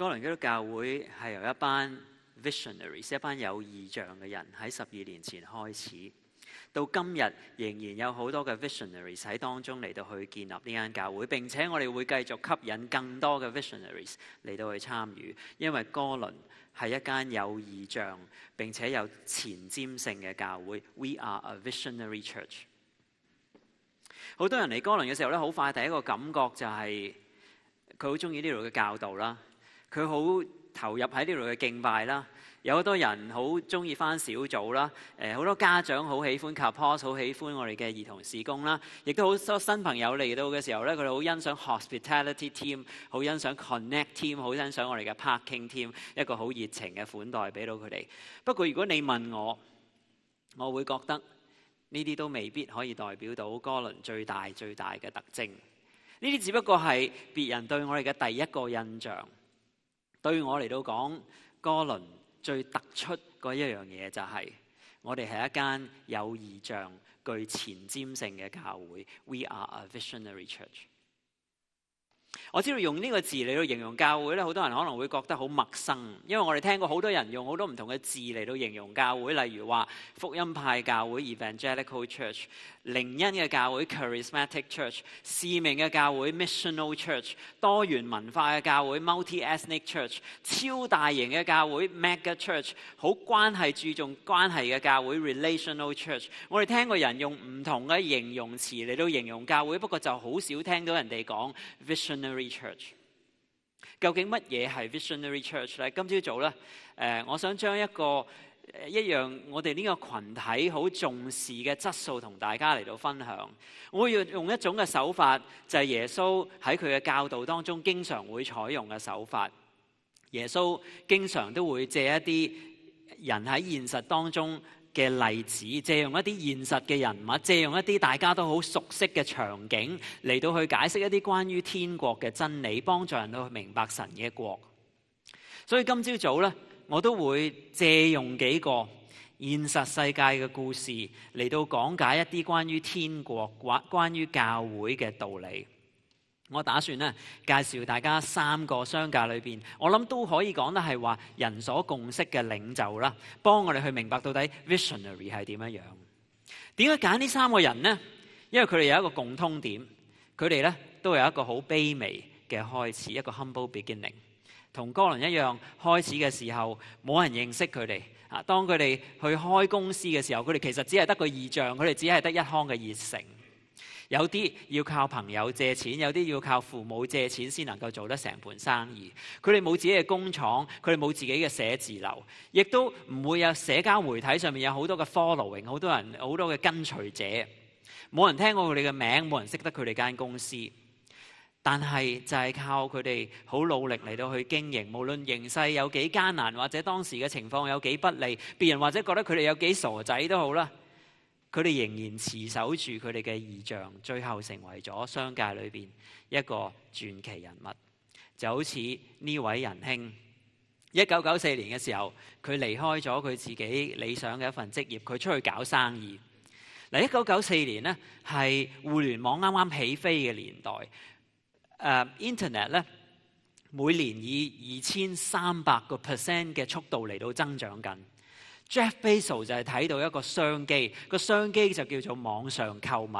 哥倫基督教會係由一班 visionaries，一班有意象嘅人喺十二年前開始，到今日仍然有好多嘅 visionaries 喺當中嚟到去建立呢間教會，並且我哋會繼續吸引更多嘅 visionaries 嚟到去參與，因為哥倫係一間有意象並且有前瞻性嘅教會。We are a visionary church。好多人嚟哥倫嘅時候咧，好快第一個感覺就係佢好中意呢度嘅教導啦。佢好投入喺呢度嘅敬拜啦，有好多人好中意翻小組啦，誒好多家長好喜歡 c a p o s 好喜歡我哋嘅兒童事工啦，亦都好多新朋友嚟到嘅時候咧，佢哋好欣賞 hospitality team，好欣賞 connect team，好欣賞我哋嘅 parking team，一個好熱情嘅款待俾到佢哋。不過如果你問我，我會覺得呢啲都未必可以代表到哥倫最大最大嘅特徵。呢啲只不過係別人對我哋嘅第一個印象。對我嚟到講，哥倫最突出嗰一樣嘢就係，我哋係一間有異象、具前瞻性嘅教會。We are a visionary church。我知道用呢個字嚟到形容教會咧，好多人可能會覺得好陌生，因為我哋聽過好多人用好多唔同嘅字嚟到形容教會，例如話福音派教會 （Evangelical Church）、靈恩嘅教會 （Charismatic Church）、使命嘅教會 （Missional Church）、多元文化嘅教會 （Multi-ethnic Church）、超大型嘅教會 （Mega Church）、好關係注重關係嘅教會 （Relational Church）。我哋聽過人用唔同嘅形容詞嚟到形容教會，不過就好少聽到人哋講 visionary church，究竟乜嘢係 visionary church 咧？今朝早咧，誒，我想將一個一樣我哋呢個群體好重視嘅質素同大家嚟到分享。我要用一種嘅手法，就係耶穌喺佢嘅教導當中經常會採用嘅手法。耶穌經常都會借一啲人喺現實當中嘅例子，借用一啲現實嘅人物，借用一啲大家都好熟悉嘅場景嚟到去解釋一啲關於天國嘅真理，幫助人都去明白神嘅國。所以今朝早呢，我都會借用幾個現實世界嘅故事嚟到講解一啲關於天國、關關於教會嘅道理。我打算咧介紹大家三個商界裏邊，我諗都可以講得係話人所共識嘅領袖啦，幫我哋去明白到底 visionary 係點樣樣。點解揀呢三個人呢？因為佢哋有一個共通點，佢哋咧都有一個好卑微嘅開始，一個 humble beginning。同哥倫一樣，開始嘅時候冇人認識佢哋。啊，當佢哋去開公司嘅時候，佢哋其實只係得個意象，佢哋只係得一腔嘅熱誠。有啲要靠朋友借錢，有啲要靠父母借錢先能夠做得成盤生意。佢哋冇自己嘅工廠，佢哋冇自己嘅寫字樓，亦都唔會有社交媒體上面有好多嘅 following，好多人好多嘅跟隨者。冇人聽過佢哋嘅名，冇人識得佢哋間公司。但係就係靠佢哋好努力嚟到去經營，無論形勢有幾艱難，或者當時嘅情況有幾不利，別人或者覺得佢哋有幾傻仔都好啦。佢哋仍然持守住佢哋嘅意象，最後成為咗商界裏邊一個傳奇人物。就好似呢位仁兄，一九九四年嘅時候，佢離開咗佢自己理想嘅一份職業，佢出去搞生意。嗱，一九九四年呢，係互聯網啱啱起飛嘅年代。誒、，Internet 咧每年以二千三百個 percent 嘅速度嚟到增長緊。Jeff Bezos 就係睇到一個商機，個商機就叫做網上購物。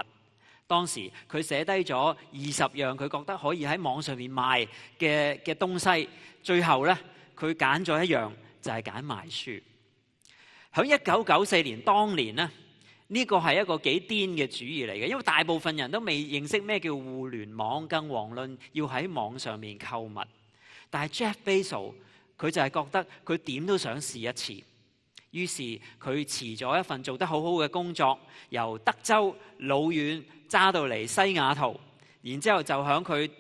當時佢寫低咗二十樣佢覺得可以喺網上面賣嘅嘅東西，最後咧佢揀咗一樣就係揀賣書。喺一九九四年當年咧，呢個係一個幾癲嘅主意嚟嘅，因為大部分人都未認識咩叫互聯網，更遑論要喺網上面購物。但係 Jeff Bezos 佢就係覺得佢點都想試一次。於是佢辭咗一份做得好好嘅工作，由德州老遠揸到嚟西雅圖，然之後就喺佢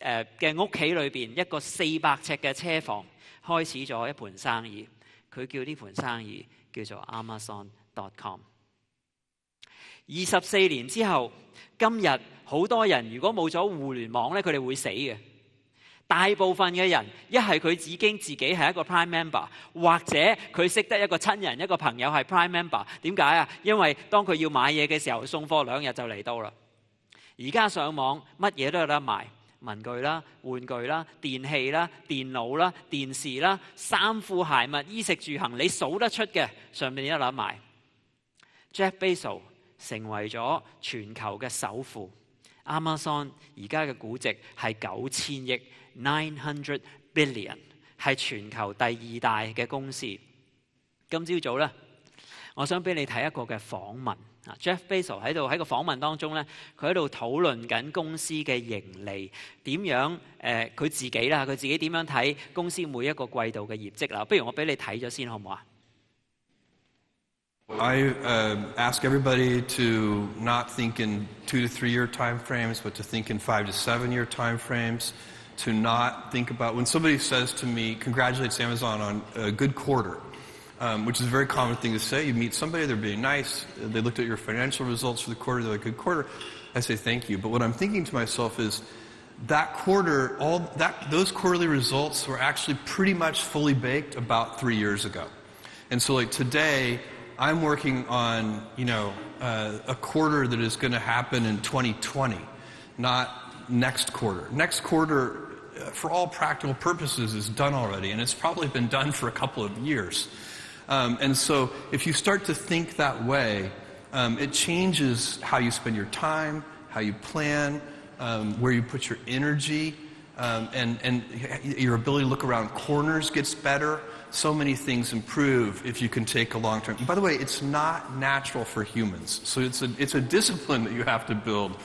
誒嘅屋企裏邊一個四百尺嘅車房開始咗一盤生意。佢叫呢盤生意叫做 Amazon.com。二十四年之後，今日好多人如果冇咗互聯網咧，佢哋會死嘅。大部分嘅人，一係佢已經自己係一個 Prime Member，或者佢識得一個親人、一個朋友係 Prime Member。點解啊？因為當佢要買嘢嘅時候，送貨兩日就嚟到啦。而家上網乜嘢都有得賣，文具啦、玩具啦、電器啦、電腦啦、電視啦、衫褲鞋襪、衣食住行，你數得出嘅上面一攬埋。Jeff Bezos 成為咗全球嘅首富，Amazon 而家嘅估值係九千億 （nine hundred billion），係全球第二大嘅公司。今朝早咧，我想俾你睇一個嘅訪問。Jeff Bezos 喺度喺個訪問當中咧，佢喺度討論緊公司嘅盈利點樣？誒、佢自己啦，佢自己點樣睇公司每一個季度嘅業績啦？不如我俾你睇咗先，好唔好啊？I uh, ask everybody to not think in two to three year time frames, but to think in five to seven year time frames. To not think about when somebody says to me, congratulates Amazon on a good quarter um, which is a very common thing to say. You meet somebody, they're being nice, they looked at your financial results for the quarter, they're like, good quarter. I say thank you. But what I'm thinking to myself is that quarter, all that, those quarterly results were actually pretty much fully baked about three years ago. And so, like today, I'm working on, you know, uh, a quarter that is going to happen in 2020, not next quarter. Next quarter, uh, for all practical purposes, is done already, and it's probably been done for a couple of years. Um, and so, if you start to think that way, um, it changes how you spend your time, how you plan, um, where you put your energy, um, and, and your ability to look around corners gets better So many things improve if you can take a long term. By the way, it's not natural for humans. So it's a, it's a discipline that you have to build.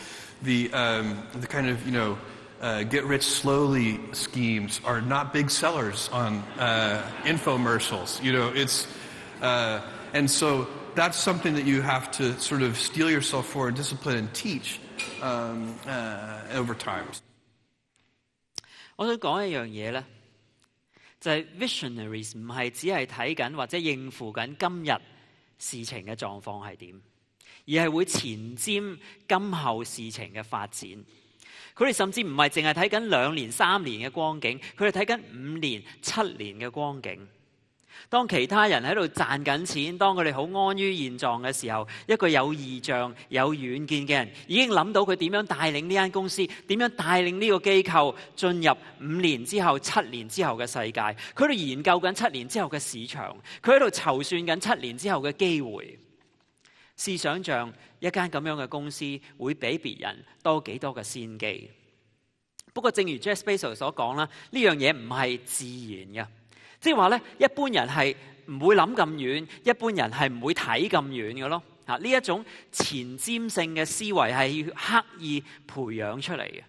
The, um, the kind of, you know, uh, get rich slowly schemes are not big sellers on uh, infomercials. You know, it's, uh, and so that's something that you have to sort of steel yourself for, discipline, and teach um, uh, over time. 我想讲一样嘢咧， 就係、visionaries 唔係只係睇緊或者应付緊今日事情嘅狀況係點，而係會前瞻今后事情嘅发展。佢哋甚至唔係淨係睇緊兩年、三年嘅光景，佢哋睇緊五年、七年嘅光景。當其他人喺度賺緊錢，當佢哋好安於現狀嘅時候，一個有意象、有远见嘅人已經諗到佢點樣帶領呢間公司，點樣帶領呢個機構進入五年之後、七年之後嘅世界。佢喺度研究緊七年之後嘅市場，佢喺度籌算緊七年之後嘅機會。試想像一間咁樣嘅公司會比別人多幾多嘅先機。不過，正如 Jeff Bezos 所講啦，呢樣嘢唔係自然嘅，即係話咧，一般人係唔會諗咁遠，一般人係唔會睇咁遠嘅咯。啊，呢一種前瞻性嘅思維係要刻意培養出嚟嘅。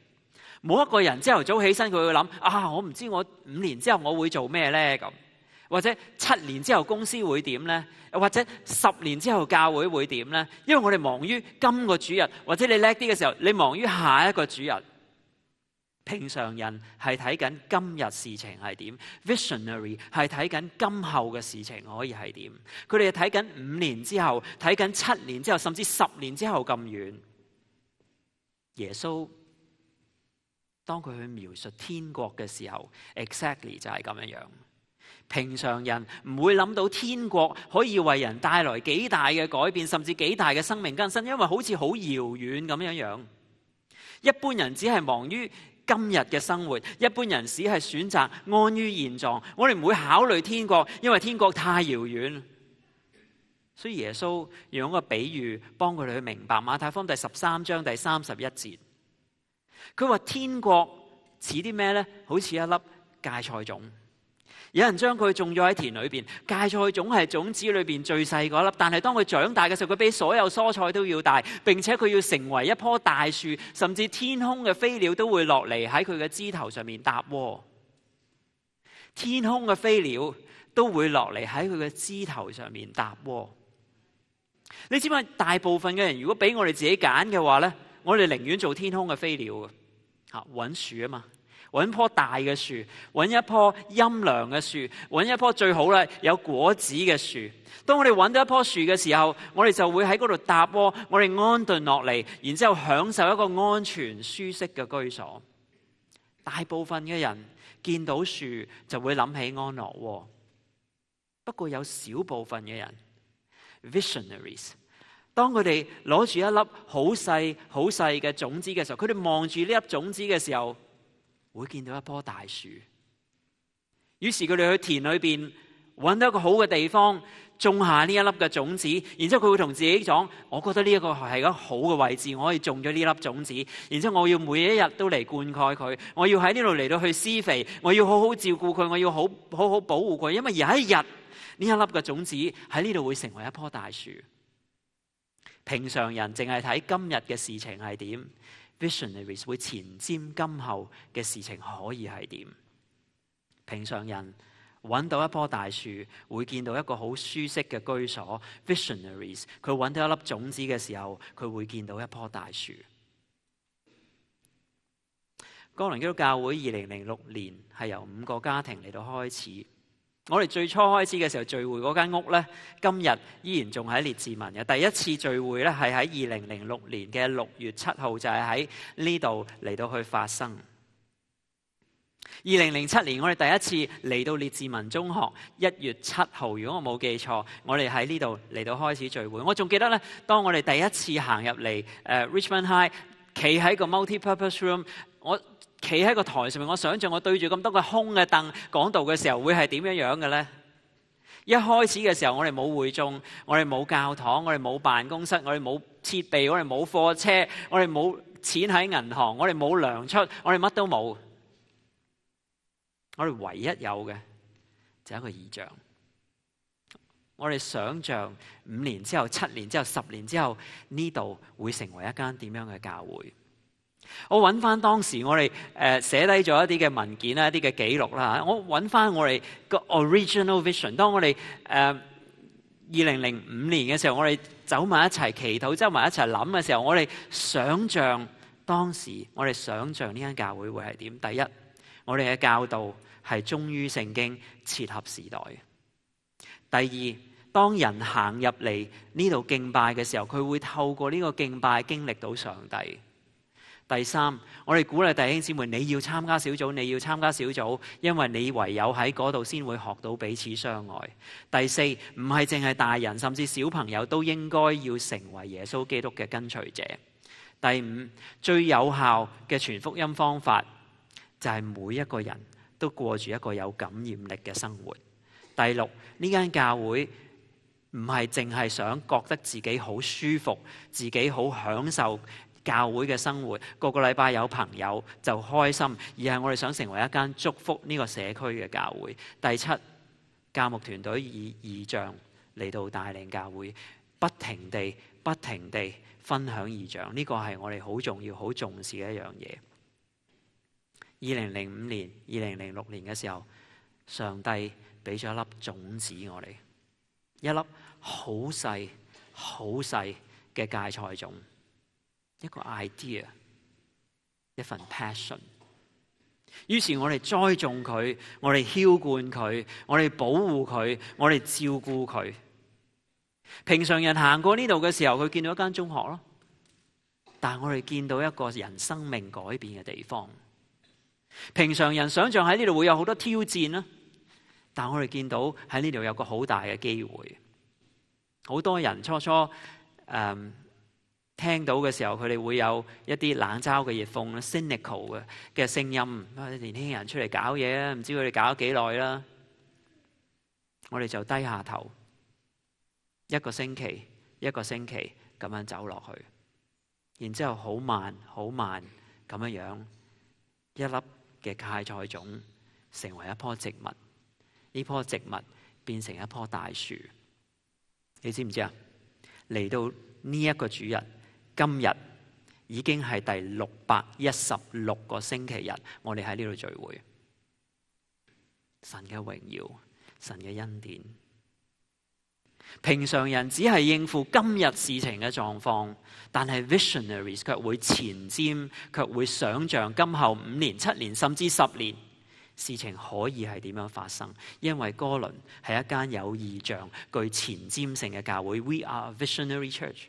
冇一個人朝頭早起身佢會諗啊，我唔知我五年之後我會做咩咧咁。或者七年之後公司會點呢？或者十年之後教會會點呢？因為我哋忙於今個主日，或者你叻啲嘅時候，你忙於下一個主日。平常人係睇緊今日事情係點，visionary 係睇緊今後嘅事情可以係點。佢哋係睇緊五年之後，睇緊七年之後，甚至十年之後咁遠。耶穌當佢去描述天國嘅時候，exactly 就係咁樣樣。平常人唔會諗到天國可以為人帶來幾大嘅改變，甚至幾大嘅生命更新，因為好似好遙遠咁樣樣。一般人只係忙於今日嘅生活，一般人只系选择安于现状。我哋唔会考虑天国，因为天国太遥远。所以耶稣用一个比喻帮佢哋去明白马太福第十三章第三十一节。佢话天国似啲咩呢？好似一粒芥菜种。有人將佢種咗喺田裏邊，芥菜種係種子裏邊最細嗰粒，但係當佢長大嘅時候，佢比所有蔬菜都要大，並且佢要成為一棵大樹，甚至天空嘅飛鳥都會落嚟喺佢嘅枝頭上面搭窩。天空嘅飛鳥都會落嚟喺佢嘅枝頭上面搭窩。你知唔知大部分嘅人如果俾我哋自己揀嘅話呢，我哋寧願做天空嘅飛鳥啊，吓搵樹啊嘛。揾棵大嘅树，揾一棵阴凉嘅树，揾一棵最好咧有果子嘅树。当我哋揾到一棵树嘅时候，我哋就会喺嗰度搭窝，我哋安顿落嚟，然之后享受一个安全舒适嘅居所。大部分嘅人见到树就会谂起安樂窩，不过有少部分嘅人 visionaries，当佢哋攞住一粒好细好细嘅种子嘅时候，佢哋望住呢粒种子嘅时候。會見到一棵大樹。於是佢哋去田裏邊揾到一個好嘅地方，種下呢一粒嘅種子。然之後佢會同自己講：我覺得呢一個係一個好嘅位置，我可以種咗呢粒種子。然之後我要每一日都嚟灌溉佢，我要喺呢度嚟到去施肥，我要好好照顧佢，我要好好好保護佢。因為有一日呢一粒嘅種子喺呢度會成為一棵大樹。平常人淨係睇今日嘅事情係點，Visionaries 會前瞻今後嘅事情可以係點。平常人揾到一棵大樹，會見到一個好舒適嘅居所。Visionaries 佢揾到一粒種子嘅時候，佢會見到一棵大樹。哥倫基督教會二零零六年係由五個家庭嚟到開始。我哋最初開始嘅時候聚會嗰間屋呢，今日依然仲喺列治文嘅。第一次聚會呢，係喺二零零六年嘅六月七號，就係喺呢度嚟到去發生。二零零七年我哋第一次嚟到列治文中學，一月七號，如果我冇記錯，我哋喺呢度嚟到開始聚會。我仲記得呢，當我哋第一次行入嚟誒 Richmond High，企喺個 multi-purpose room，我企喺個台上面，我想象我對住咁多個空嘅凳講道嘅時候，會係點樣樣嘅呢？一開始嘅時候，我哋冇會眾，我哋冇教堂，我哋冇辦公室，我哋冇設備，我哋冇貨車，我哋冇錢喺銀行，我哋冇糧出，我哋乜都冇。我哋唯一有嘅就係一個異象。我哋想象五年之後、七年之後、十年之後，呢度會成為一間點樣嘅教會？我揾翻當時我哋誒寫低咗一啲嘅文件啦，一啲嘅記錄啦。我揾翻我哋個 original vision。當我哋誒二零零五年嘅時候，我哋走埋一齊祈禱，走埋一齊諗嘅時候，我哋想象當時我哋想象呢間教會會係點？第一，我哋嘅教導係忠於聖經，切合時代。第二，當人行入嚟呢度敬拜嘅時候，佢會透過呢個敬拜經歷到上帝。第三，我哋鼓勵弟兄姊妹，你要參加小組，你要參加小組，因為你唯有喺嗰度先會學到彼此相愛。第四，唔係淨係大人，甚至小朋友都應該要成為耶穌基督嘅跟隨者。第五，最有效嘅全福音方法就係每一個人都過住一個有感染力嘅生活。第六，呢間教會唔係淨係想覺得自己好舒服，自己好享受。教会嘅生活，個個禮拜有朋友就開心，而係我哋想成為一間祝福呢個社區嘅教會。第七，教牧團隊以异象嚟到帶領教會，不停地、不停地分享异象，呢個係我哋好重要、好重視嘅一樣嘢。二零零五年、二零零六年嘅時候，上帝俾咗一粒種子我哋，一粒好細、好細嘅芥菜種。一個 idea，一份 passion。於是我哋栽種佢，我哋浇灌佢，我哋保護佢，我哋照顧佢。平常人行過呢度嘅時候，佢見到一間中學咯。但係我哋見到一個人生命改變嘅地方。平常人想象喺呢度會有好多挑戰啦，但我哋見到喺呢度有個好大嘅機會。好多人初初诶。聽到嘅時候，佢哋會有一啲冷嘲嘅熱諷 cynical 嘅嘅聲音。年輕人出嚟搞嘢啊，唔知佢哋搞咗幾耐啦。我哋就低下頭，一個星期一個星期咁樣走落去，然之後好慢好慢咁樣樣，一粒嘅芥菜種成為一棵植物，呢棵植物變成一棵大樹。你知唔知啊？嚟到呢一個主日。今日已經係第六百一十六個星期日，我哋喺呢度聚會。神嘅榮耀，神嘅恩典。平常人只係應付今日事情嘅狀況，但係 Visionaries 卻會前瞻，卻會想象今後五年、七年甚至十年事情可以係點樣發生。因為哥倫係一間有異象、具前瞻性嘅教會。We are a visionary church。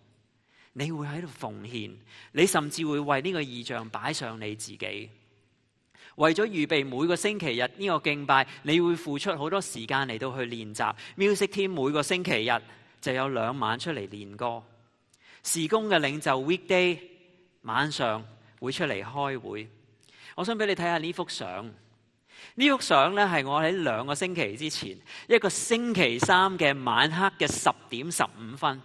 你會喺度奉獻，你甚至會為呢個意象擺上你自己。為咗預備每個星期日呢個敬拜，你會付出好多時間嚟到去練習。Music team 每個星期日就有兩晚出嚟練歌。事工嘅領袖 weekday 晚上會出嚟開會。我想俾你睇下呢幅相。呢幅相咧係我喺兩個星期之前一個星期三嘅晚黑嘅十點十五分，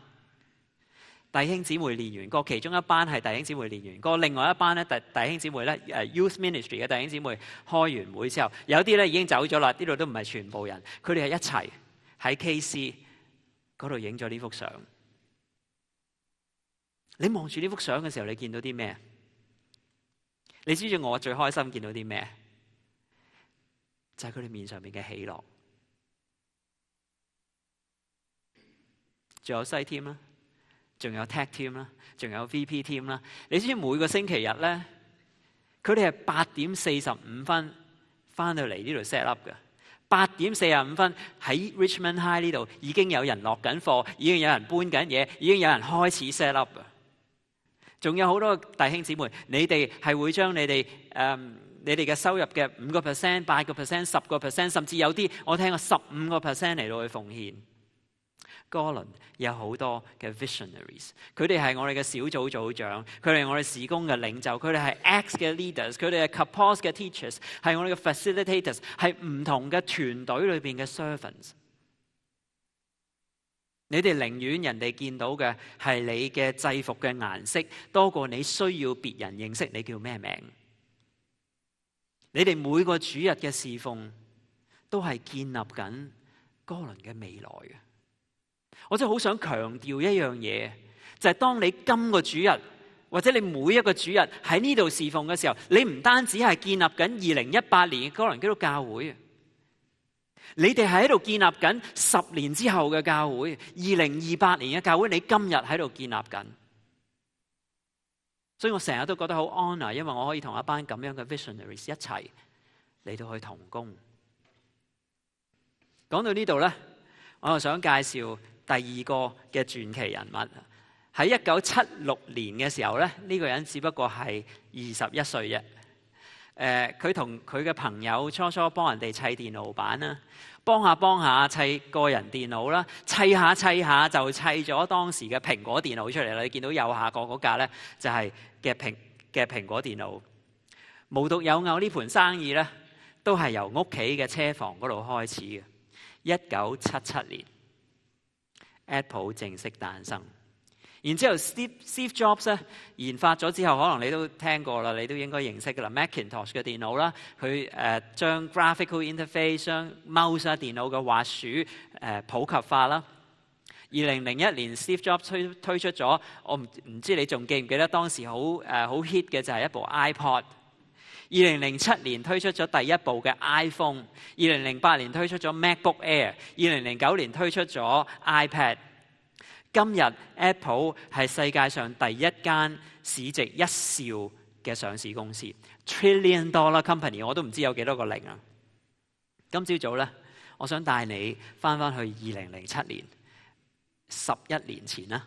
弟兄姊妹練完歌，其中一班係弟兄姊妹練完歌，另外一班咧弟弟兄姊妹咧誒 Youth Ministry 嘅弟兄姊妹開完會之後，有啲咧已經走咗啦，呢度都唔係全部人，佢哋係一齊喺 KC 嗰度影咗呢幅相。你望住呢幅相嘅時候，你見到啲咩？你知唔知我最開心見到啲咩？就係佢哋面上面嘅喜樂，仲有西添啦，仲有 tech team 啦，仲有 VP team 啦。你知唔知每個星期日咧，佢哋係八點四十五分翻到嚟呢度 set up 嘅。八點四十五分喺 Richmond High 呢度已經有人落緊課，已經有人搬緊嘢，已經有人開始 set up 啊！仲有好多弟兄姊妹，你哋係會將你哋誒。你哋嘅收入嘅五個 percent、八個 percent、十個 percent，甚至有啲我聽過十五個 percent 嚟到去奉獻。哥倫有好多嘅 visionaries，佢哋係我哋嘅小組組長，佢哋我哋事工嘅領袖，佢哋係 X 嘅 leaders，佢哋係 Capos 嘅 teachers，係我哋嘅 facilitators，係唔同嘅團隊裏邊嘅 servants。你哋寧願人哋見到嘅係你嘅制服嘅顏色，多過你需要別人認識你叫咩名。你哋每個主日嘅侍奉都係建立緊哥倫嘅未來嘅。我真係好想強調一樣嘢，就係當你今個主日或者你每一個主日喺呢度侍奉嘅時候，你唔單止係建立緊二零一八年嘅哥倫基督教會，你哋係喺度建立緊十年之後嘅教會，二零二八年嘅教會，你今日喺度建立緊。所以我成日都覺得好 honor，因為我可以同一班咁樣嘅 visionaries 一齊嚟到去同工。講到呢度咧，我又想介紹第二個嘅傳奇人物。喺一九七六年嘅時候咧，呢個人只不過係二十一歲啫。誒，佢同佢嘅朋友初初幫人哋砌電腦板啦，幫下幫下砌個人電腦啦，砌下砌下就砌咗當時嘅蘋果電腦出嚟啦。你見到右下角嗰架咧，就係嘅蘋嘅蘋果電腦。無獨有偶，呢盤生意咧，都係由屋企嘅車房嗰度開始嘅。一九七七年，Apple 正式誕生。然之後，Steve Steve Jobs 咧研發咗之後，可能你都聽過啦，你都應該認識噶啦。Macintosh 嘅電腦啦，佢誒將 graphical interface、將 mouse 啊電腦嘅滑鼠誒普及化啦。二零零一年，Steve Jobs 推推出咗，我唔唔知你仲記唔記得當時好誒好 hit 嘅就係一部 iPod。二零零七年推出咗第一部嘅 iPhone。二零零八年推出咗 MacBook Air。二零零九年推出咗 iPad。今日 Apple 係世界上第一間市值一兆嘅上市公司，Trillion Dollar Company，我都唔知有幾多個零啊！今朝早咧，我想帶你翻翻去二零零七年，十一年前啦。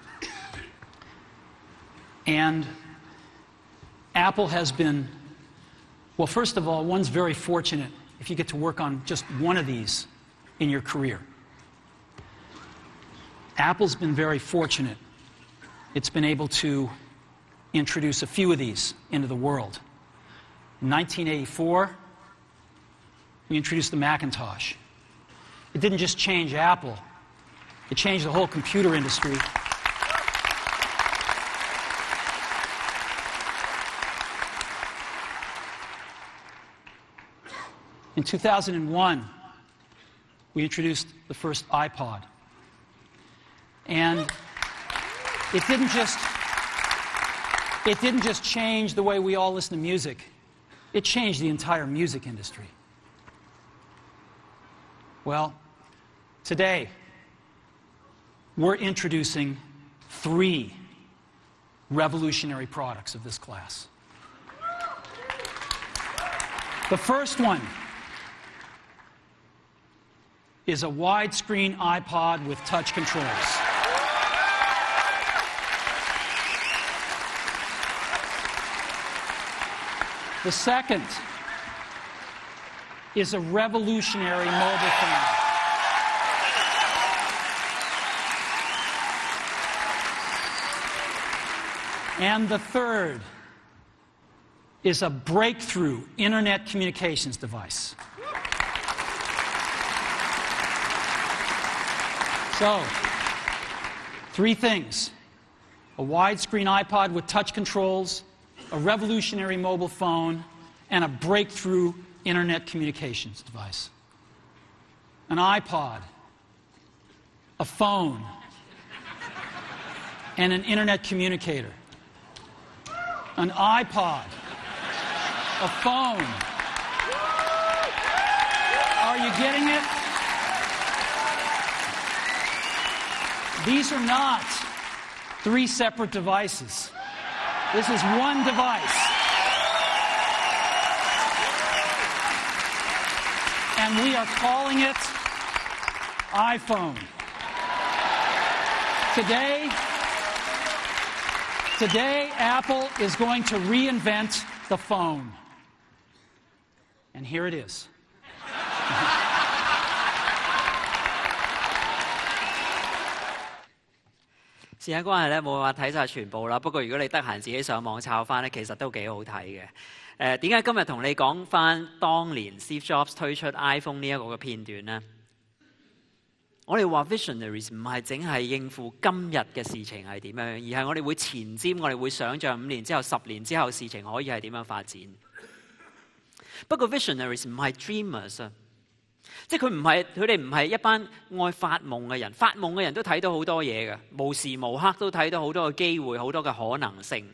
And Apple has been, well, first of all, one's very fortunate if you get to work on just one of these in your career. Apple's been very fortunate. It's been able to introduce a few of these into the world. In 1984, we introduced the Macintosh. It didn't just change Apple, it changed the whole computer industry. In 2001, we introduced the first iPod. And it didn't just it didn't just change the way we all listen to music. It changed the entire music industry. Well, today we're introducing three revolutionary products of this class. The first one is a widescreen iPod with touch controls. The second is a revolutionary mobile phone. And the third is a breakthrough internet communications device. So, three things a widescreen iPod with touch controls, a revolutionary mobile phone, and a breakthrough internet communications device. An iPod, a phone, and an internet communicator. An iPod, a phone. Are you getting it? These are not three separate devices. This is one device. And we are calling it iPhone. Today, today Apple is going to reinvent the phone. And here it is. 時間關係咧，冇辦法睇晒全部啦。不過如果你得閒自己上網抄翻咧，其實都幾好睇嘅。誒點解今日同你講翻當年 Steve Jobs 推出 iPhone 呢一個嘅片段呢？我哋話 visionaries 唔係淨係應付今日嘅事情係點樣，而係我哋會前瞻，我哋會想像五年之後、十年之後事情可以係點樣發展。不過 visionaries 唔係 dreamers。即係佢唔係，佢哋唔係一班愛發夢嘅人。發夢嘅人都睇到好多嘢嘅，無時無刻都睇到好多嘅機會，好多嘅可能性。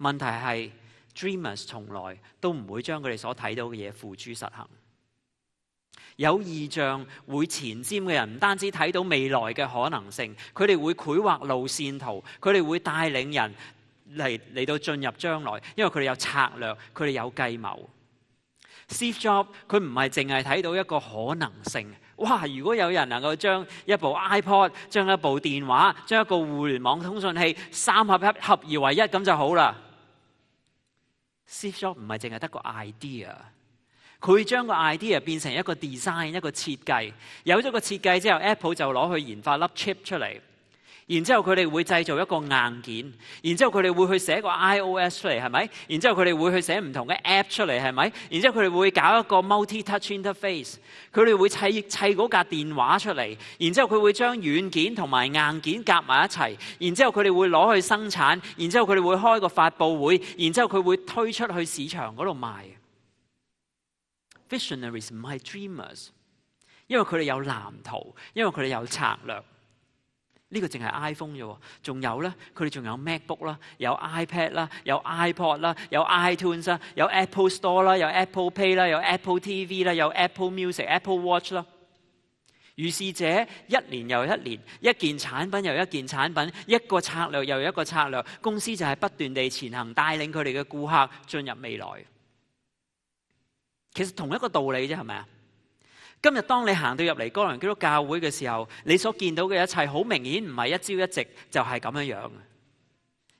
問題係 dreamers 從來都唔會將佢哋所睇到嘅嘢付諸實行。有異象會前瞻嘅人，唔單止睇到未來嘅可能性，佢哋會繪畫路線圖，佢哋會帶領人嚟嚟到進入將來，因為佢哋有策略，佢哋有計謀。Steve Jobs 佢唔係淨係睇到一個可能性，哇！如果有人能夠將一部 iPod、將一部電話、將一個互聯網通訊器三合一合二為一咁就好啦。Steve Jobs 唔係淨係得個 idea，佢將個 idea 變成一個 design 一個設計，有咗個設計之後，Apple 就攞去研發粒 chip 出嚟。然之後佢哋會製造一個硬件，然之後佢哋會去寫個 iOS 出嚟，係咪？然之後佢哋會去寫唔同嘅 app 出嚟，係咪？然之後佢哋會搞一個 multi-touch interface，佢哋會砌砌嗰架電話出嚟，然之後佢會將軟件同埋硬件夾埋一齊，然之後佢哋會攞去生產，然之後佢哋會開個發佈會，然之後佢會推出去市場嗰度賣。Visionaries 唔係 dreamers，因為佢哋有藍圖，因為佢哋有策略。呢個淨係 iPhone 啫喎，仲有咧，佢哋仲有 MacBook 啦，有 iPad 啦，有 iPod 啦，有 iTunes 啦，有 Apple Store 啦，有 Apple Pay 啦，有 Apple TV 啦，有 Apple Music、Apple Watch 啦。如是者一年又一年，一件產品又一件產品，一個策略又一個策略，公司就係不斷地前行，帶領佢哋嘅顧客進入未來。其實同一個道理啫，係咪啊？今日當你行到入嚟哥倫基督教會嘅時候，你所見到嘅一切好明顯唔係一朝一夕就係咁樣樣。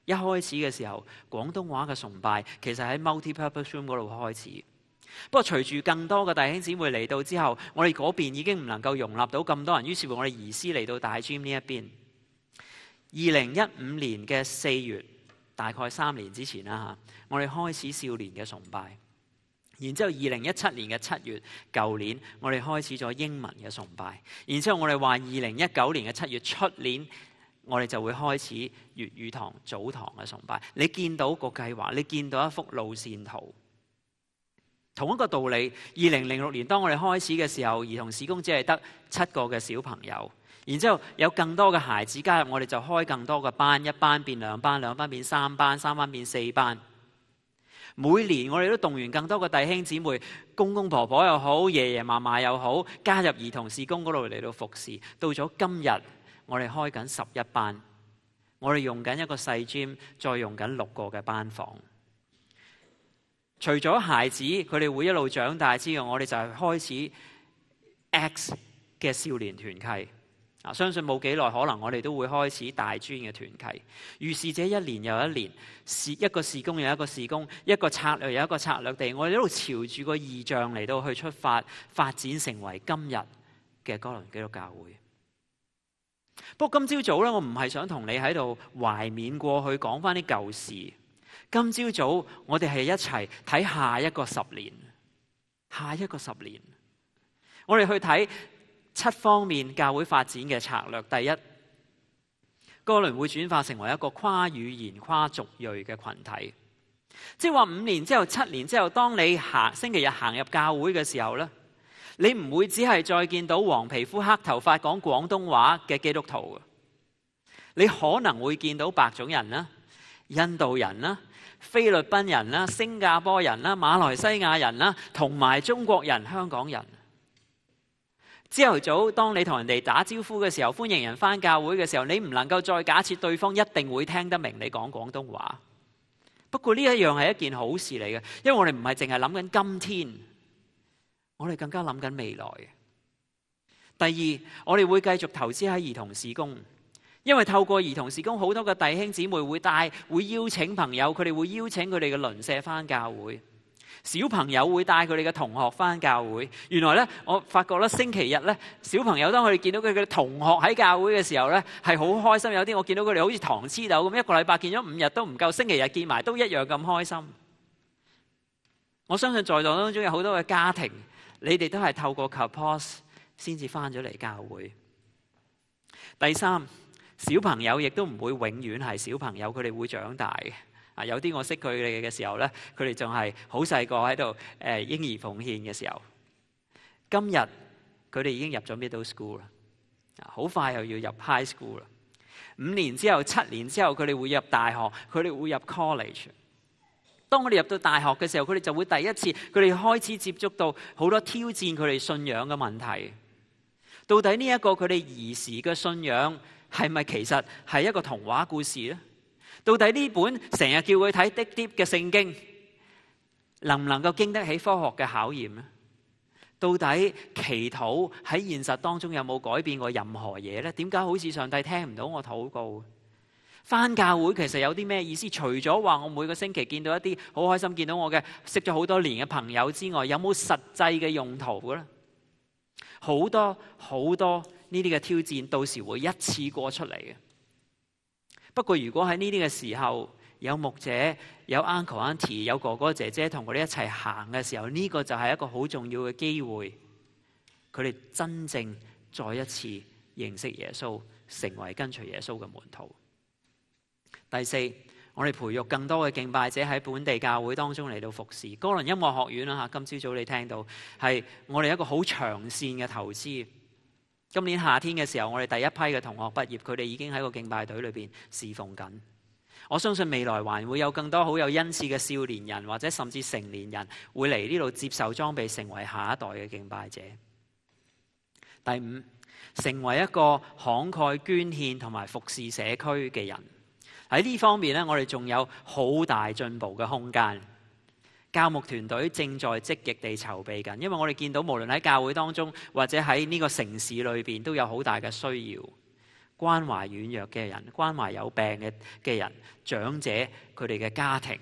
一開始嘅時候，廣東話嘅崇拜其實喺 multi-purpose room 嗰度開始。不過隨住更多嘅弟兄姊妹嚟到之後，我哋嗰邊已經唔能夠容納到咁多人，於是乎我哋移師嚟到大 gym 呢一邊。二零一五年嘅四月，大概三年之前啦嚇，我哋開始少年嘅崇拜。然之後，二零一七年嘅七月，舊年我哋開始咗英文嘅崇拜。然之後，我哋話二零一九年嘅七月出年，我哋就會開始粵語堂早堂嘅崇拜。你見到個計劃，你見到一幅路線圖。同一個道理，二零零六年當我哋開始嘅時候，兒童事工只係得七個嘅小朋友，然之後有更多嘅孩子加入，我哋就開更多嘅班，一班變兩班，兩班變三班，三班變四班。每年我哋都動員更多嘅弟兄姊妹、公公婆婆又好、爺爺嫲嫲又好，加入兒童事工嗰度嚟到服侍。到咗今日，我哋開緊十一班，我哋用緊一個細 gym，再用緊六個嘅班房。除咗孩子佢哋會一路長大之外，我哋就係開始 X 嘅少年團契。啊，相信冇幾耐，可能我哋都會開始大專嘅團契。於是者一年又一年，事一個事工又一個事工，一個策略又一個策略地，我哋一路朝住個異象嚟到去出發，發展成為今日嘅哥倫基督教會。不過今朝早咧，我唔係想同你喺度懷緬過去，講翻啲舊事。今朝早我哋係一齊睇下一個十年，下一個十年，我哋去睇。七方面教會發展嘅策略，第一，哥倫會轉化成為一個跨語言、跨族裔嘅群體。即係話五年之後、七年之後，當你行星期日行入教會嘅時候咧，你唔會只係再見到黃皮膚、黑頭髮、講廣東話嘅基督徒。你可能會見到白種人啦、印度人啦、菲律賓人啦、新加坡人啦、馬來西亞人啦，同埋中國人、香港人。朝頭早，當你同人哋打招呼嘅時候，歡迎人返教會嘅時候，你唔能夠再假設對方一定會聽得明你講廣東話。不過呢一樣係一件好事嚟嘅，因為我哋唔係淨係諗緊今天，我哋更加諗緊未來。第二，我哋會繼續投資喺兒童事工，因為透過兒童事工，好多嘅弟兄姊妹會帶，會邀請朋友，佢哋會邀請佢哋嘅鄰舍返教會。小朋友會帶佢哋嘅同學返教會。原來咧，我發覺咧，星期日咧，小朋友當佢哋見到佢嘅同學喺教會嘅時候咧，係好開心。有啲我見到佢哋好似糖黐豆咁，一個禮拜見咗五日都唔夠，星期日見埋都一樣咁開心。我相信在座當中有好多嘅家庭，你哋都係透過 Kapos 先至返咗嚟教會。第三，小朋友亦都唔會永遠係小朋友，佢哋會長大嘅。啊，有啲我識佢哋嘅時候咧，佢哋仲係好細個喺度誒嬰兒奉獻嘅時候。今日佢哋已經入咗 middle school 啦，啊，好快又要入 high school 啦。五年之後、七年之後，佢哋會入大學，佢哋會入 college。當我哋入到大學嘅時候，佢哋就會第一次，佢哋開始接觸到好多挑戰佢哋信仰嘅問題。到底呢一個佢哋兒時嘅信仰係咪其實係一個童話故事咧？到底呢本成日叫佢睇啲啲嘅聖經，能唔能夠經得起科學嘅考驗呢？到底祈禱喺現實當中有冇改變過任何嘢呢？點解好似上帝聽唔到我禱告？翻教會其實有啲咩意思？除咗話我每個星期見到一啲好開心，見到我嘅識咗好多年嘅朋友之外，有冇實際嘅用途嘅咧？好多好多呢啲嘅挑戰，到時會一次過出嚟嘅。不過，如果喺呢啲嘅時候有牧者、有 uncle、auntie、有哥哥姐姐同佢哋一齊行嘅時候，呢個就係一個好重要嘅機會，佢哋真正再一次認識耶穌，成為跟隨耶穌嘅門徒。第四，我哋培育更多嘅敬拜者喺本地教會當中嚟到服侍。哥倫音樂學院啦嚇，今朝早你聽到係我哋一個好長線嘅投資。今年夏天嘅時候，我哋第一批嘅同學畢業，佢哋已經喺個敬拜隊裏邊侍奉緊。我相信未來還會有更多好有恩賜嘅少年人，或者甚至成年人會嚟呢度接受裝備，成為下一代嘅敬拜者。第五，成為一個慷慨捐獻同埋服侍社區嘅人。喺呢方面呢，我哋仲有好大進步嘅空間。教牧團隊正在積極地籌備緊，因為我哋見到無論喺教會當中或者喺呢個城市裏邊都有好大嘅需要，關懷軟弱嘅人，關懷有病嘅嘅人，長者佢哋嘅家庭。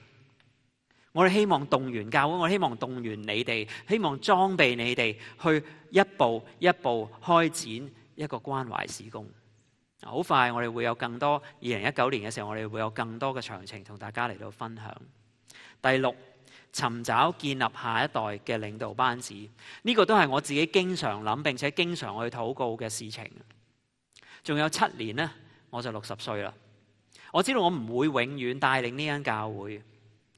我哋希望動員教會，我希望動員你哋，希望裝備你哋去一步一步開展一個關懷事工。好快我哋會有更多，二零一九年嘅時候，我哋會有更多嘅詳情同大家嚟到分享。第六。寻找建立下一代嘅领导班子，呢个都係我自己经常諗並且经常去祷告嘅事情。仲有七年呢，我就六十岁啦。我知道我唔会永远带领呢间教会，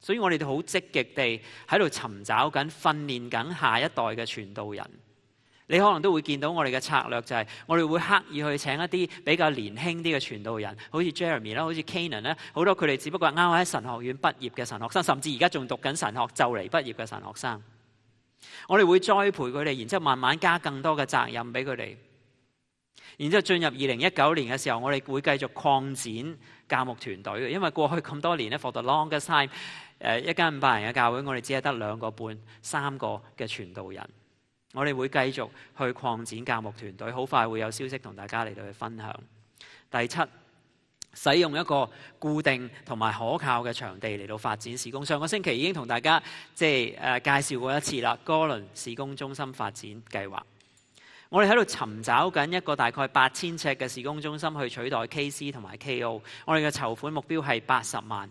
所以我哋都好积极地喺度尋找緊、訓練緊下一代嘅传道人。你可能都會見到我哋嘅策略就係，我哋會刻意去請一啲比較年輕啲嘅傳道人，好似 Jeremy 啦，好似 Canaan 咧，好多佢哋只不過啱啱喺神學院畢業嘅神學生，甚至而家仲讀緊神學就嚟畢業嘅神學生。我哋會栽培佢哋，然之後慢慢加更多嘅責任俾佢哋。然之後進入二零一九年嘅時候，我哋會繼續擴展教牧團隊，因為過去咁多年咧，for the longest time，誒一間五百人嘅教會，我哋只係得兩個半、三個嘅傳道人。我哋會繼續去擴展教牧團隊，好快會有消息同大家嚟到去分享。第七，使用一個固定同埋可靠嘅場地嚟到發展事工。上個星期已經同大家即係誒、介紹過一次啦，哥倫事工中心發展計劃。我哋喺度尋找緊一個大概八千尺嘅事工中心去取代 KC 同埋 KO。我哋嘅籌款目標係八十萬。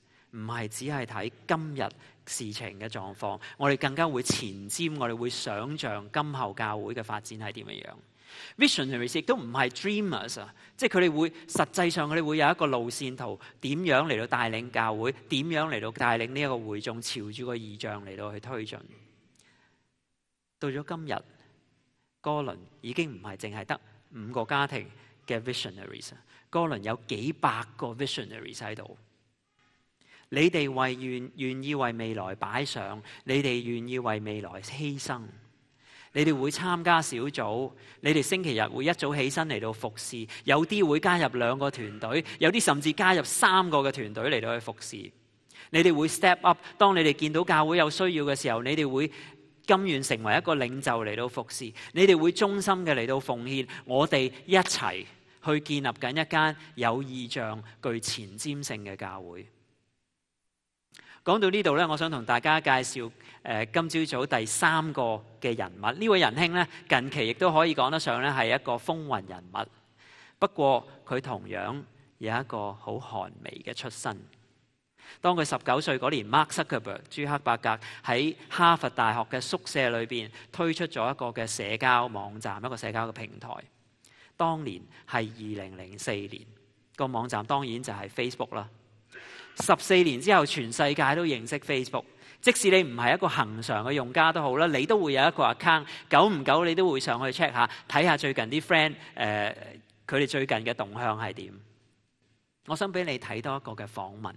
唔係只係睇今日事情嘅狀況，我哋更加會前瞻，我哋會想像今後教會嘅發展係點樣樣。Visionaries 亦都唔係 dreamers 啊，即係佢哋會實際上佢哋會有一個路線圖，點樣嚟到帶領教會，點樣嚟到帶領呢一個會眾朝住個意象嚟到去推進。到咗今日，哥倫已經唔係淨係得五個家庭嘅 visionaries，哥倫有幾百個 visionaries 喺度。你哋為願願意為未來擺上，你哋願意為未來犧牲，你哋會參加小組，你哋星期日會一早起身嚟到服侍，有啲會加入兩個團隊，有啲甚至加入三個嘅團隊嚟到去服侍。你哋會 step up，當你哋見到教會有需要嘅時候，你哋會甘願成為一個領袖嚟到服侍，你哋會忠心嘅嚟到奉獻，我哋一齊去建立緊一間有意象、具前瞻性嘅教會。講到呢度咧，我想同大家介紹誒、今朝早第三個嘅人物。呢位仁兄咧，近期亦都可以講得上咧係一個風雲人物。不過佢同樣有一個好寒微嘅出身。當佢十九歲嗰年，Mark Zuckerberg 朱克伯格喺哈佛大學嘅宿舍裏邊推出咗一個嘅社交網站，一個社交嘅平台。當年係二零零四年，個網站當然就係 Facebook 啦。十四年之後，全世界都認識 Facebook。即使你唔係一個恒常嘅用家都好啦，你都會有一個 account。久唔久你都會上去 check 下，睇下最近啲 friend 誒佢哋最近嘅動向係點。我想俾你睇多一個嘅訪問。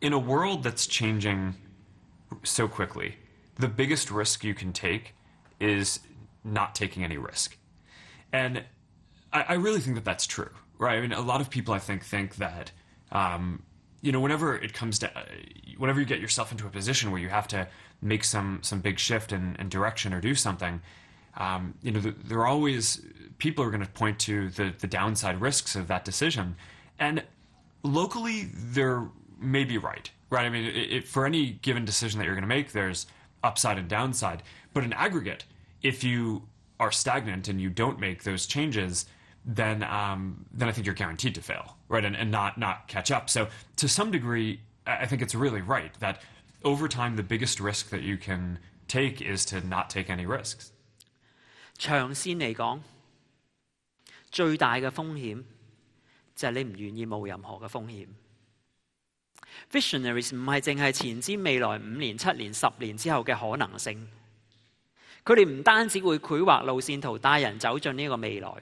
In a world that's changing so quickly, the biggest risk you can take is not taking any risk. And I, I really think that that's true. Right. I mean, a lot of people, I think, think that, um, you know, whenever it comes to, uh, whenever you get yourself into a position where you have to make some some big shift in, in direction or do something, um, you know, there are always people are going to point to the the downside risks of that decision, and locally they're maybe right. Right. I mean, it, it, for any given decision that you're going to make, there's upside and downside. But in aggregate, if you are stagnant and you don't make those changes, then um, then I think you're guaranteed to fail, right, and, and not not catch up. So to some degree, I think it's really right that over time the biggest risk that you can take is to not take any risks. 长线嚟讲，最大嘅风险就系你唔愿意冒任何嘅风险。Visionaries 唔系净系前瞻未来五年、七年、十年之后嘅可能性，佢哋唔单止会绘画路线图，带人走进呢个未来。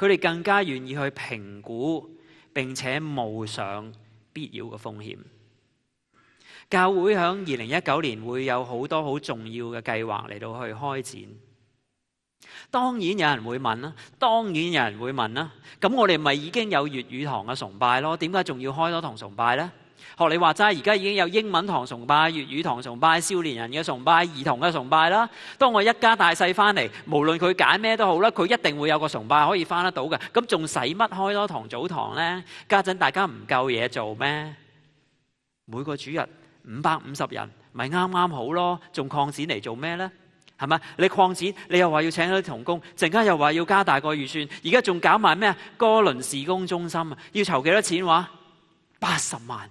佢哋更加願意去評估並且冒上必要嘅風險。教會響二零一九年會有好多好重要嘅計劃嚟到去開展。當然有人會問啦，當然有人會問啦。咁我哋咪已經有粵語堂嘅崇拜咯？點解仲要開多堂崇拜呢？學你話齋，而家已經有英文堂崇拜、粵語堂崇拜、少年人嘅崇拜、兒童嘅崇拜啦。當我一家大細翻嚟，無論佢揀咩都好啦，佢一定會有個崇拜可以翻得到嘅。咁仲使乜開多堂早堂呢？家陣大家唔夠嘢做咩？每個主日五百五十人，咪啱啱好咯，仲擴展嚟做咩呢？係咪？你擴展，你又話要請啲童工，陣間又話要加大個預算，而家仲搞埋咩啊？哥倫事工中心啊，要籌幾多錢話？八十萬，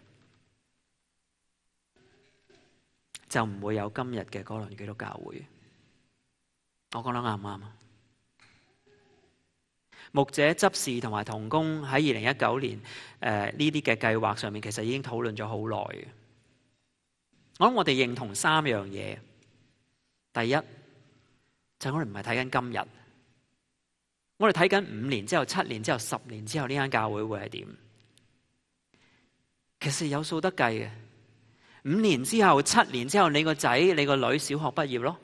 就唔會有今日嘅哥倫基督教會。我講得啱唔啱啊？牧者執事同埋同工喺二零一九年誒呢啲嘅計劃上面，其實已經討論咗好耐嘅。我諗我哋認同三樣嘢。第一就係、我哋唔係睇緊今日，我哋睇緊五年之後、七年之後、十年之後呢間教會會係點？其實有數得計嘅。五年之後、七年之後，你個仔、你個女小學畢業咯。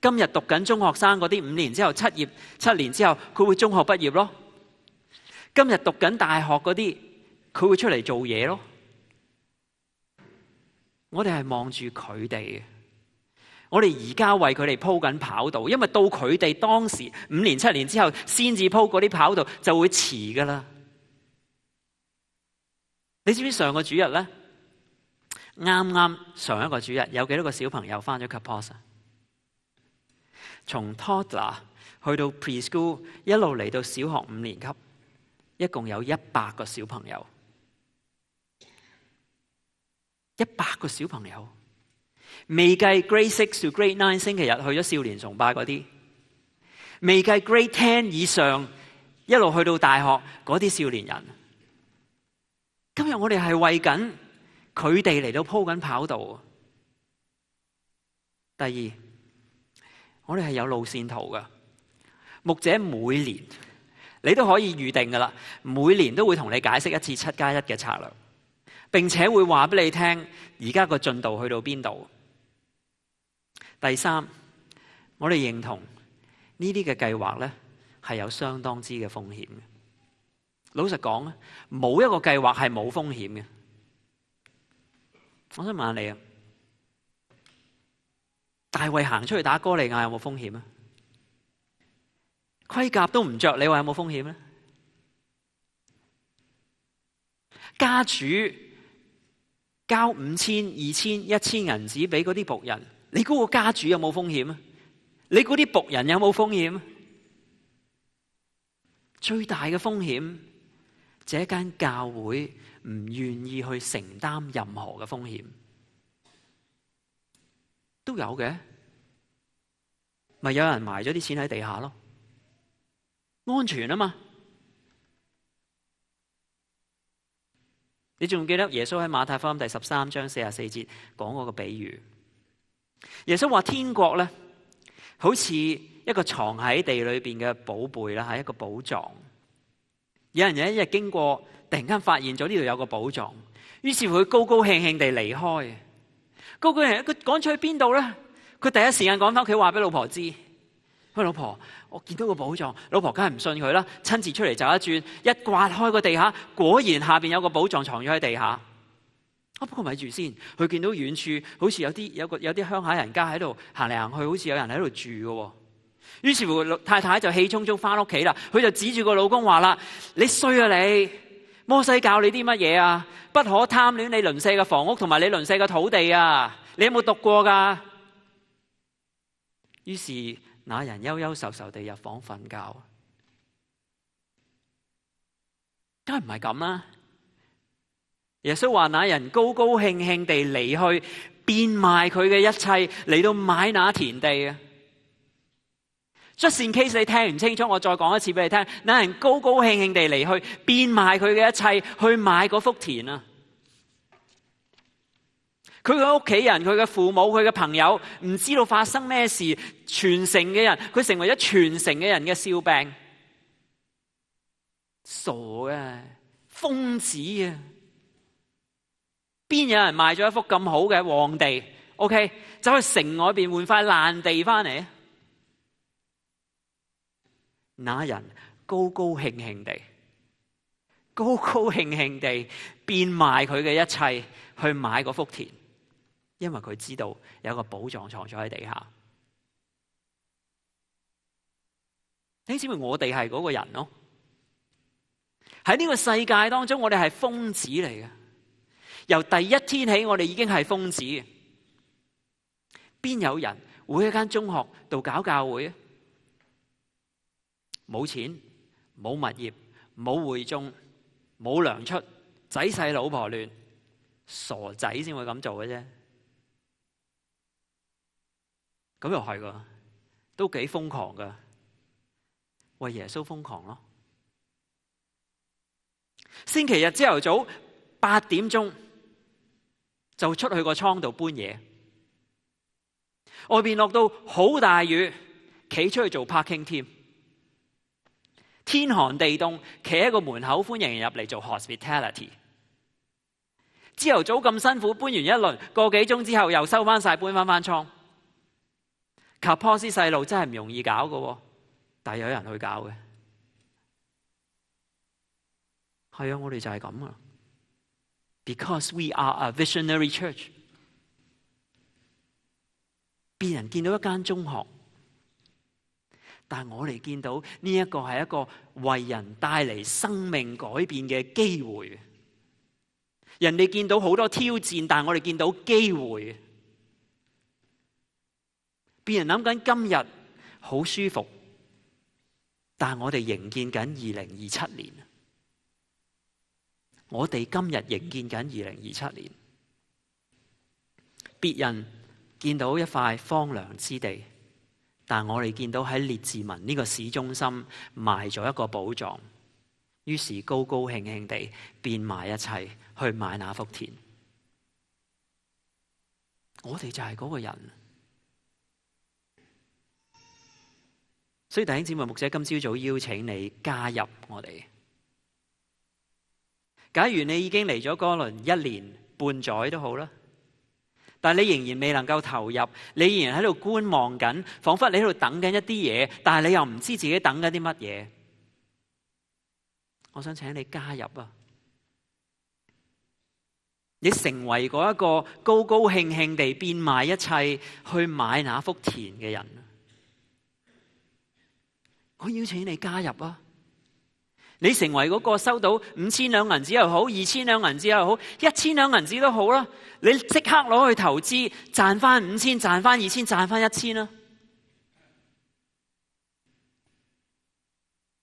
今日讀緊中學生嗰啲，五年之後、七業七年之後，佢會中學畢業咯。今日讀緊大學嗰啲，佢會出嚟做嘢咯。我哋係望住佢哋嘅。我哋而家為佢哋鋪緊跑道，因為到佢哋當時五年七年之後先至鋪嗰啲跑道，就會遲噶啦。你知唔知上個主日咧？啱啱上一個主日有幾多個小朋友翻咗 capos？從 Toddler 去到 Preschool，一路嚟到小學五年級，一共有一百個小朋友，一百個小朋友。未計 Grade Six 到 Grade Nine 星期日去咗少年崇拜嗰啲，未計 Grade Ten 以上一路去到大學嗰啲少年人。今日我哋係為緊佢哋嚟到鋪緊跑道。第二，我哋係有路線圖噶，牧者每年你都可以預定噶啦，每年都會同你解釋一次七加一嘅策略，並且會話俾你聽而家個進度去到邊度。第三，我哋認同呢啲嘅計劃咧係有相當之嘅風險嘅。老實講啊，冇一個計劃係冇風險嘅。我想問下你啊，大衛行出去打哥利亞有冇風險啊？盔甲都唔着，你話有冇風險咧？家主交五千、二千、一千銀紙俾嗰啲仆人。你估個家主有冇風險啊？你估啲仆人有冇風險？最大嘅風險，這間教會唔願意去承擔任何嘅風險，都有嘅，咪有人埋咗啲錢喺地下咯，安全啊嘛。你仲記得耶穌喺馬太福音第十三章四十四節講嗰個比喻？耶穌話天國咧，好似一個藏喺地裏邊嘅寶貝啦，係一個寶藏。有人有一日經過，突然間發現咗呢度有個寶藏，於是佢高高興興地離開。高高興興，佢趕出去邊度咧？佢第一時間趕翻屋企話俾老婆知。喂，老婆，我見到個寶藏。老婆梗係唔信佢啦，親自出嚟走一轉，一刮開個地下，果然下邊有個寶藏藏咗喺地下。啊！不過咪住先，佢見到遠處好似有啲有個有啲鄉下人家喺度行嚟行去，好似有人喺度住嘅。於是乎，太太就氣沖沖翻屋企啦。佢就指住個老公話啦：你衰啊你！摩西教你啲乜嘢啊？不可貪戀你鄰舍嘅房屋同埋你鄰舍嘅土地啊！你有冇讀過噶？於是那人憂憂愁愁地入房瞓覺。梗係唔係咁啦？耶穌話：那人高高興興地離去，變賣佢嘅一切嚟到買那田地啊！Just in case 你聽唔清楚，我再講一次俾你聽：那人高高興興地離去，變賣佢嘅一切去買嗰幅田啊！佢嘅屋企人、佢嘅父母、佢嘅朋友，唔知道發生咩事，全城嘅人，佢成為咗全城嘅人嘅笑柄，傻嘅瘋子啊！邊有人賣咗一幅咁好嘅旺地？OK，走去城外邊換塊爛地翻嚟啊？那人高高興興地，高高兴兴地變賣佢嘅一切去買嗰幅田，因為佢知道有個寶藏藏咗喺地下。你知唔知我哋係嗰個人咯？喺呢個世界當中，我哋係瘋子嚟嘅。由第一天起，我哋已經係瘋子。邊有人會喺間中學度搞教會啊？冇錢、冇物業、冇會眾、冇糧出，仔細老婆亂，傻仔先會咁做嘅啫。咁又係噶，都幾瘋狂噶，為耶穌瘋狂咯。星期日朝頭早八點鐘就出去個倉度搬嘢，外边落到好大雨，企出去做 parking 添。天寒地凍，企喺個門口歡迎人入嚟做 hospitality。朝頭早咁辛苦搬完一輪，個幾鐘之後又收翻晒，搬翻翻倉。及波斯細路真係唔容易搞噶，但係有人去搞嘅。係啊，我哋就係咁啊。Because we are a visionary church。別人見到一間中學，但我哋見到呢一個係一個為人帶嚟生命改變嘅機會。人哋見到好多挑戰，但係我哋見到機會。別人諗緊今日好舒服，但係我哋迎見緊二零二七年。我哋今日迎見緊二零二七年。別人見到一塊荒涼之地，但我哋見到喺列治文呢個市中心埋咗一個寶藏，於是高高興興地變賣一切去買那幅田。我哋就係嗰個人。所以弟兄姊妹，牧者今朝早邀請你加入我哋。假如你已經嚟咗哥倫一年半載都好啦，但你仍然未能夠投入，你仍然喺度觀望緊，仿佛你喺度等緊一啲嘢，但係你又唔知自己等緊啲乜嘢。我想請你加入啊！你成為嗰一個高高興興地變賣一切去買那幅田嘅人。我邀請你加入啊！你成為嗰個收到五千兩銀紙又好，二千兩銀紙又好，一千兩銀紙都好啦。你即刻攞去投資，賺翻五千，賺翻二千，賺翻一千啦。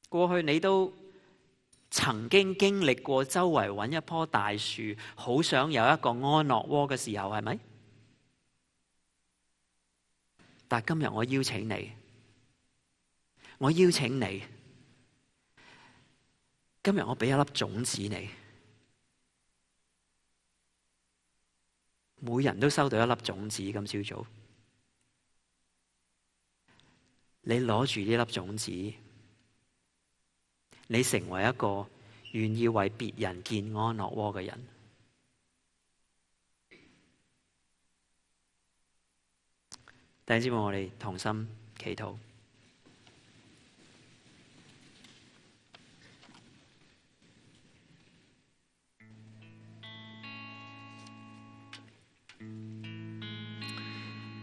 過去你都曾經經歷過周圍揾一棵大樹，好想有一個安樂窩嘅時候，係咪？但今日我邀請你。我邀請你，今日我俾一粒種子你，每人都收到一粒種子。今朝早，你攞住呢粒種子，你成為一個願意為別人建安乐窝嘅人。弟兄姊妹，我哋同心祈禱。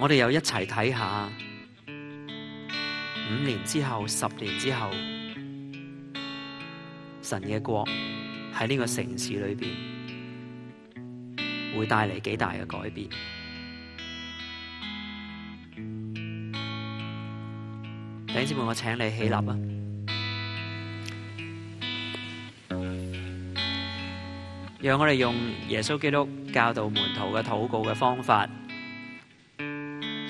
我哋又一齊睇下五年之後、十年之後，神嘅國喺呢個城市裏邊會帶嚟幾大嘅改變。弟兄姊妹，我請你起立啊！讓我哋用耶穌基督教導門徒嘅祷告嘅方法，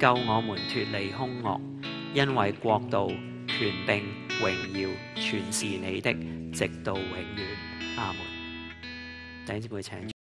救我们脱离凶恶，因为国度、权柄、荣耀，全是你的，直到永远。阿门。弟兄姊妹请。